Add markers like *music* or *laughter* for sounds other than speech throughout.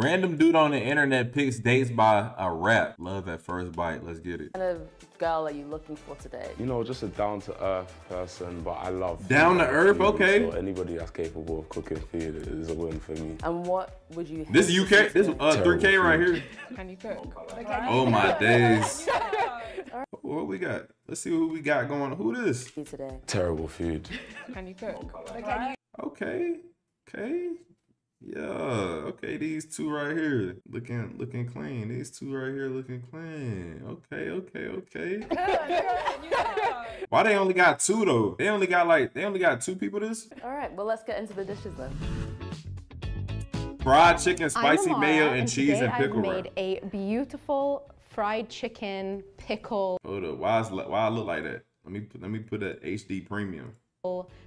Random dude on the internet picks dates by a wrap. Love at first bite. Let's get it. What kind of girl are you looking for today? You know, just a down to earth person, but I love. Down to earth, okay. So anybody that's capable of cooking food is a win for me. And what would you? This UK, this uh, 3K right here. Can you cook? Oh my days. *laughs* What we got? Let's see what we got going. Who this? today? Terrible food. Can you cook? Okay. Okay. Yeah. Okay. These two right here looking looking clean. These two right here looking clean. Okay. Okay. Okay. *laughs* Why they only got two though? They only got like they only got two people. This All right, well let's get into the dishes then. fried chicken, spicy Amara, mayo, and cheese today and pickle I've wrap. made a beautiful fried chicken pickle Hold up. Why is why I look like that? Let me put, let me put a HD premium.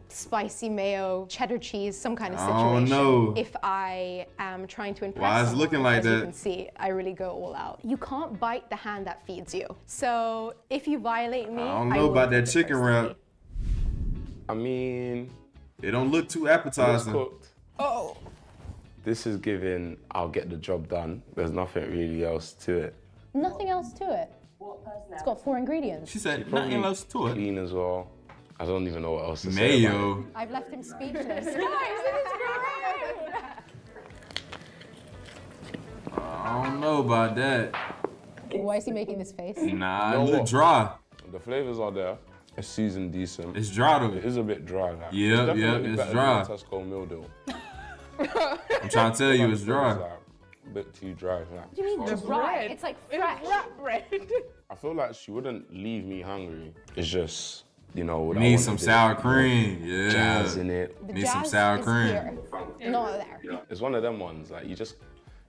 Spicy mayo, cheddar cheese, some kind of I situation. don't know. If I am trying to impress Why it's someone, looking like as that? you can see, I really go all out. You can't bite the hand that feeds you. So if you violate me, I don't know will about that chicken personally. wrap. I mean, It don't look too appetizing. cooked. Oh. This is giving, I'll get the job done. There's nothing really else to it. Nothing else to it. It's got four ingredients. She said Probably nothing else to it. Clean as well. I don't even know what else to say. about. Mayo. I've left him speechless. Guys, it's great. I don't know about that. Why is he making this face? Nah, know it look dry. The flavors are there. It's seasoned decent. It's dry It though. It is a bit dry. Like, Yeah, it's yeah, definitely it's better dry. Than the Tesco meal deal. I'm trying to tell you, it's dry. like, a bit too dry. Like, What do you mean The dry? bread. It's like It's fresh. wrap bread. *laughs* I feel like she wouldn't leave me hungry. It's just, you know, what Need wanted some sour cream. Yeah. Jazz in it. The Need some sour is cream. Here, not there. It's one of them ones like you just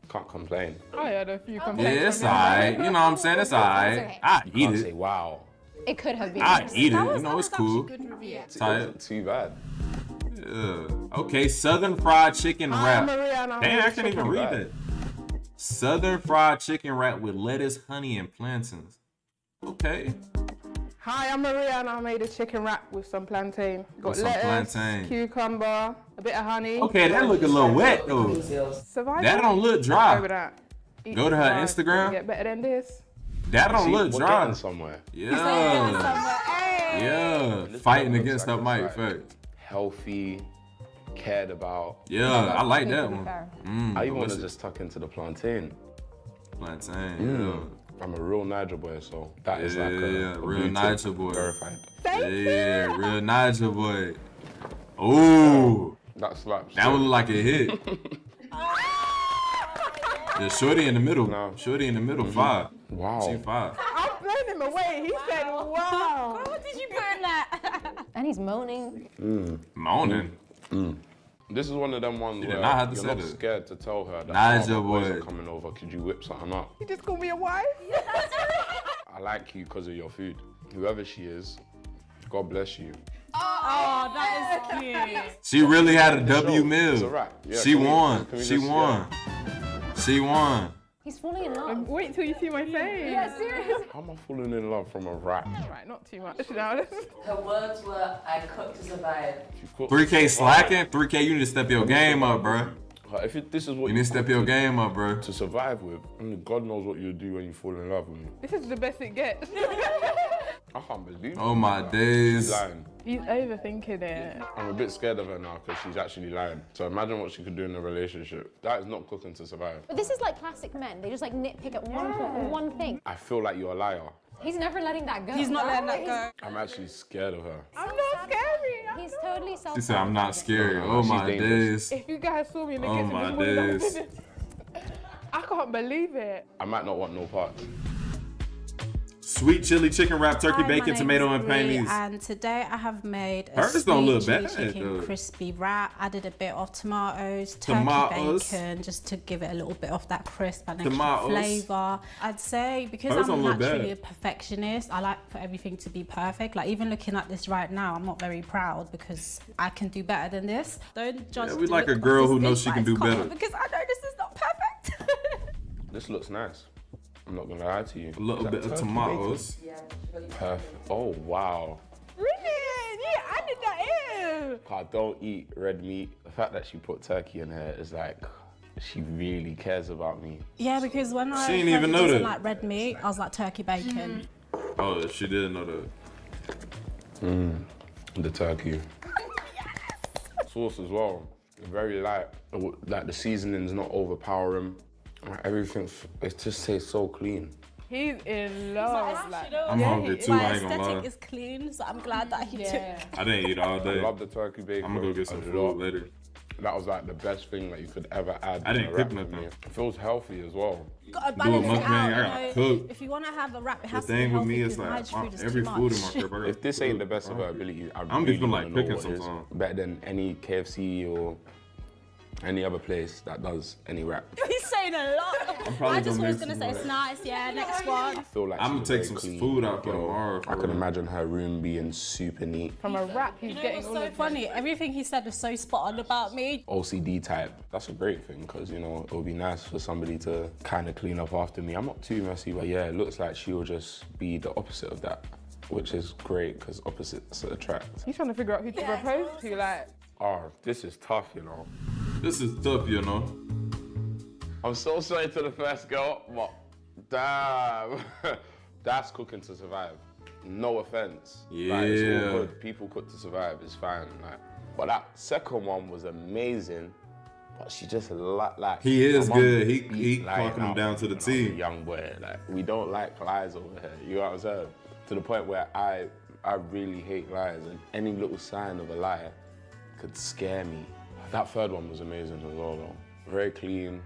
can't complain. I had a few Yeah, complaints. it's from alright. You know what I'm saying? It's alright. okay. I eat Can't say it. wow. It could have been. I worse. eat it. You know it's cool. It Tight. wasn't too bad. Yeah. Okay, Southern fried chicken wrap. Maria and I Damn, I can't even read it. Southern fried chicken wrap with lettuce, honey, and plantains. Okay. Hi, I'm Maria and I made a chicken wrap with some plantain. Got With some lettuce, plantain. cucumber, a bit of honey. Okay, that look a little wet though. Survival. That don't look Go with dry. that. Go to her survive. Instagram. Get better than this. That don't See, look we're dry. getting somewhere. Yeah. Yeah. Fighting against that mic Like, fact. Healthy, cared about. Yeah, I like that one. fair. Mm, I even want to just tuck into the plantain. plantain. I'm a real Naija boy, so that is Yeah, like a, yeah, yeah. a Real blue Naija boy. Verified. Thank Yeah, yeah, real Naija boy. Ooh, That slaps. that one look like a hit. *laughs* The shorty in the middle. No. Shorty in the middle, mm-hmm. five. Wow. She five. I'm blowing him away. He said, wow. What did you put in that? And he's moaning. Mm. Moaning. Mm. This is one of them ones did where not have to you're not that. scared to tell her that Naija oh, my boys boy. are coming over. Could you whip something up? You just call me a wife? *laughs* *laughs* I like you because of your food. Whoever she is, God bless you. Oh, that is oh, cute. She really had a Show. W It's a meal. wrap. Yeah, She can we- won. can we She just- won. She won. He's falling in love. Wait till you see my face. Yeah, seriously. *laughs* How am I falling in love from a rat? Right, not too much now. *laughs* Her words were, "I cook to survive." You 3K slacking. 3K, you need to step your game up, bro. If it, this is what You need to step your game up, bro. to survive with, I mean, God knows what you'll do when you fall in love with me. this is the best it gets. I can't believe Oh it. my She's days. Lying. He's overthinking it. I'm a bit scared of her now because she's actually lying. So imagine what she could do in a relationship. That is not cooking to survive. But this is like classic men. They just like nitpick at one one thing. I feel like you're a liar. He's never letting that go. He's not letting that go. I'm actually scared of her. I'm not scary. I'm He's not. totally self. She said, I'm not scary. Oh She's my dangerous. days. If you guys saw me in the Oh kitchen my this morning, I days. was in it. I can't believe it. I might not want no part. Sweet chili chicken wrap, turkey Hi, bacon, tomato, and Brie, panties. And today I have made a Hers sweet don't look chili bad, chicken though. crispy wrap. Added a bit of tomatoes, turkey Tomatoes. bacon, just to give it a little bit of that crisp and extra flavour. I'd say because Hers I'm naturally a perfectionist, I like for everything to be perfect. Like even looking at this right now, I'm not very proud because I can do better than this. Don't judge. Yeah, we the like a girl who knows she can do better. Because I know this is not perfect. *laughs* This looks nice. I'm not gonna lie to you. A little bit of tomatoes. Perfect. Oh wow. Really? Yeah, I did that in. I don't eat red meat. The fact that she put turkey in here is like she really cares about me. Yeah, because when I She ain't heard even know doesn't that. like red meat, I was like turkey bacon. Mm-hmm. Oh, she didn't know that. Mm, the turkey. *laughs* Sauce as well. Very light. Like the seasoning's not overpowering. Like everything's, it just tastes so clean. He's in love. Like, ah, oh, I'm hungry too. My I ain't gonna aesthetic lie. is clean, so I'm glad that he yeah. took. I didn't eat all day. I day. love the turkey bacon. I'm gonna go get some a food lot. later. That was like the best thing that you could ever add. I didn't a cook nothing. It feels healthy as well. Gotta Do a balance it mukbang. I gotta cook. If you want to have a wrap, it The has to be thing with me is like Nige my- food is every food in my crib. I If this cook. ain't the best of her ability, I I'm really feeling like wanna know cooking what it is. sometimes. Better than any KFC or any other place that does any wrap. *laughs* He's saying a lot. probably I just gonna was gonna say more. it's nice. Yeah, next *laughs* one. I feel like I'ma take some clean food out for tomorrow, I can imagine her room being super neat. From a wrap, he's You know getting what's all so of funny? Everything he said was so spot on about me. OCD type. That's a great thing because you know it would be nice for somebody to kind of clean up after me. I'm not too messy, but yeah, it looks like she'll just be the opposite of that, which is great because opposites attract. He's trying to figure out who to propose to. Like, Oh, this is tough, you know. This is tough, you know. I'm so sorry to the first girl, but damn, *laughs* that's cooking to survive. No offense. Like, it's all Yeah. good. People cook to survive. It's fine. Like, but that second one was amazing. But she just like like He is good. He- beat he clocking him down to the when I was a T. Young boy, like we don't like lies over here. You know what I'm saying? To the point where I I really hate lies, and any little sign of a lie could scare me. That third one was amazing as well, though. Very clean,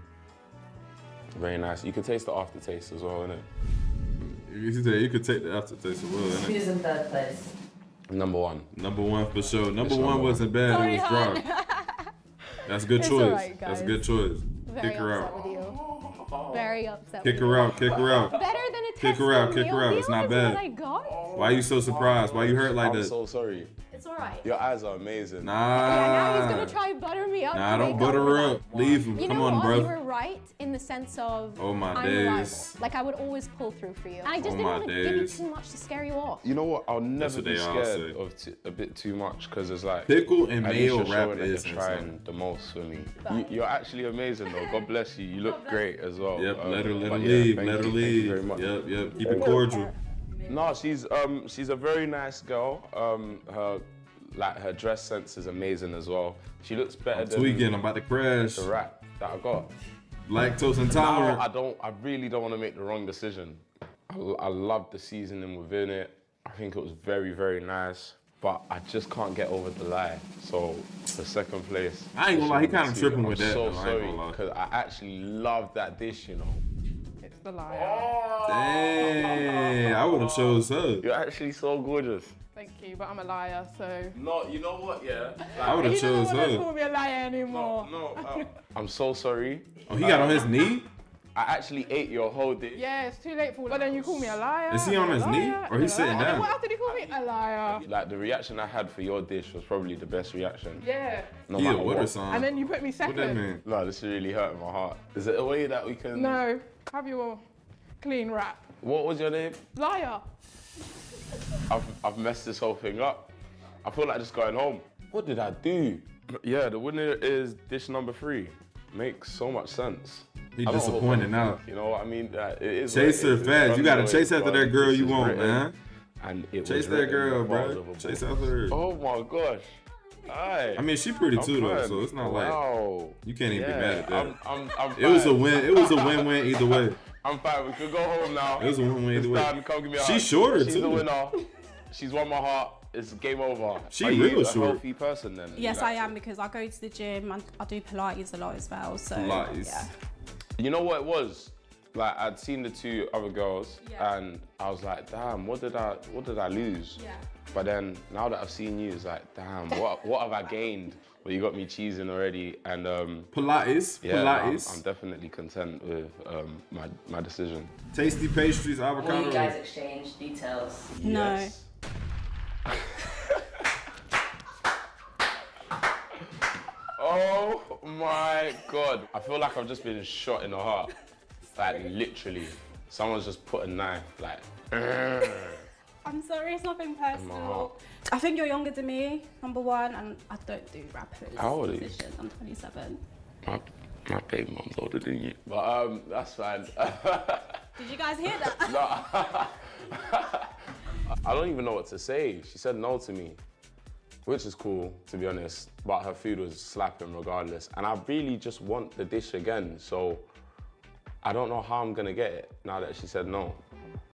very nice. You can taste the aftertaste as well, innit? You said you could take the aftertaste as well, innit? Who's in third place? Number one. Number one for sure. Number It's one wasn't bad. it was Rock. That's a good *laughs* It's choice. alright, That's a good choice. Very Kick her out. with you. Very upset. Kick with her out. Kick her out. Better than a Kick her out, kick her out. It's not bad. What I got. Why you so surprised? Why are you hurt like I'm that? so sorry. It's alright. Your eyes are amazing. Nah. Yeah, now he's gonna try and butter me up. Nah, don't butter up her that. up. Leave him. You Come know on, what? bro. You were right in the sense of Oh, my I'm days. reliable. Like I would always pull through for you. And I just Oh, didn't my want to give you too much to scare you off. You know what? I'll never be scared of t- a bit too much because it's like Pickle and at least mayo you're wrap showing that is you're insane. trying the most for me. You, you're actually amazing though. God bless you. You *laughs* look great as well. Yep, Um, let her let her yeah, leave. Let her you, thank you very leave. Yep, yep. Keep it cordial. No, she's um she's a very nice girl. Um her like her dress sense is amazing as well. She looks better than Tweaking. I'm about to crash. the wrap that I got. Lactose Now intolerant. I don't. I really don't want to make the wrong decision. I, I love the seasoning within it. I think it was very, very nice. But I just can't get over the lie. So the second place. I ain't gonna lie, he kinda two. tripping I'm with that, So though, I sorry because I actually love that dish. You know. it's the liar. Dang. I would have chose her. You're actually so gorgeous. Thank you, but I'm a liar, so. No, you know what? Yeah. I would He have doesn't chose want to her. call me a liar anymore. No, uh, *laughs* I'm so sorry. Oh, he got on his knee? I actually ate your whole dish. Yeah, it's too late for. But then you call me a liar. Is he on his knee, or and he's sitting liar. down? What else did he call me? A liar. Like the reaction I had for your dish was probably the best reaction. Yeah. No He a matter water what. song. And then you put me second. What second. that mean? No, this is really hurting my heart. Is it a way that we can? No, have your clean wrap. What was your name? Liar. I've, I've messed this whole thing up. I feel like just going home. What did I do? *clears throat* Yeah, the winner is dish number three. Makes so much sense. He I disappointed now. You know what I mean? Uh, it is Chase it her fast. You gotta the chase after done. that girl you want, written, man. And it Chase was that girl, bro. Chase after her. Oh my gosh. Aye. I mean, she pretty I'm too though, so it's not like wow. you can't even yeah, be mad at that. I'm, I'm, I'm It was a win. It was a win-win either way. *laughs* I'm fine. We could go home now. It was a win-win either It's way. Come give me a She's hug. shorter, She's too. the winner. She's won my heart. It's game over. She Are real you a short. healthy person then? Yes, I am because I go to the gym and I do Pilates a lot as well. So Pilates. yeah. You know what it was? Like I'd seen the two other girls, Yeah. and I was like, "Damn, what did I, what did I lose?" Yeah. But then now that I've seen you, it's like, "Damn, what, what have I gained?" Well, you got me cheesing already, and um, Pilates. yeah, no, I'm, I'm definitely content with um, my my decision. Tasty pastries, Will you avocado. guys exchange details? No. *laughs* Oh my god. I feel like I've just been shot in the heart. Like literally. Someone's just put a knife, like *laughs* I'm sorry, it's nothing personal. I think you're younger than me, number one, and I don't do rappers. How old are you? I'm 27. I'm My baby mom's older than you. But um, that's fine. *laughs* Did you guys hear that? *laughs* no. I don't even know what to say. She said no to me, which is cool, to be honest. But her food was slapping regardless. And I really just want the dish again. So I don't know how I'm gonna get it now that she said no.